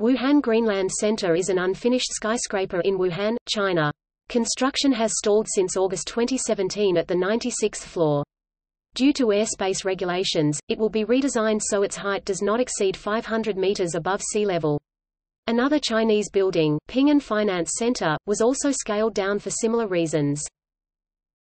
Wuhan Greenland Center is an unfinished skyscraper in Wuhan, China. Construction has stalled since August 2017 at the 96th floor. Due to airspace regulations, it will be redesigned so its height does not exceed 500 meters above sea level. Another Chinese building, Ping An Finance Center, was also scaled down for similar reasons.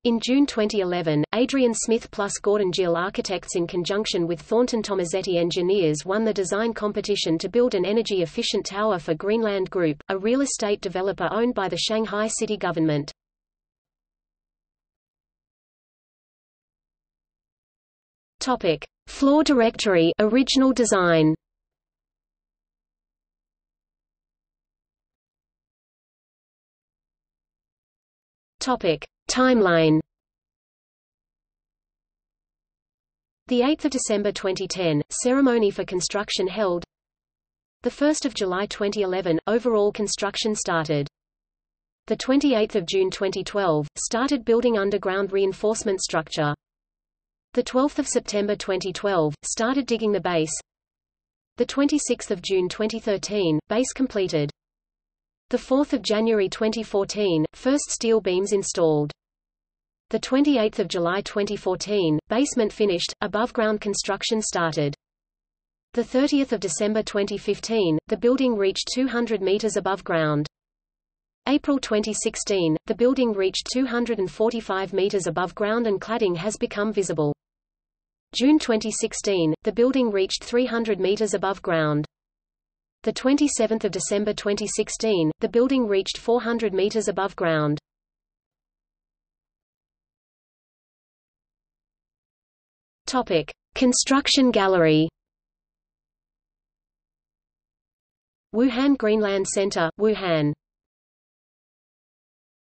In June 2011, Adrian Smith plus Gordon Gill Architects in conjunction with Thornton Tomasetti Engineers won the design competition to build an energy-efficient tower for Greenland Group, a real estate developer owned by the Shanghai city government. Topic: Floor directory, original design. Topic: Timeline. The 8th of December 2010, ceremony for construction held. The 1st of July 2011, overall construction started. The 28th of June 2012, started building underground reinforcement structure. The 12th of September 2012, started digging the base. The 26th of June 2013, base completed. The 4th of January 2014, first steel beams installed. The 28th of July 2014, basement finished, above-ground construction started. The 30th of December 2015, the building reached 200 meters above ground. April 2016, the building reached 245 meters above ground and cladding has become visible. June 2016, the building reached 300 meters above ground. The 27th of December 2016, the building reached 400 meters above ground. Topic: Construction Gallery. Wuhan Greenland Center, Wuhan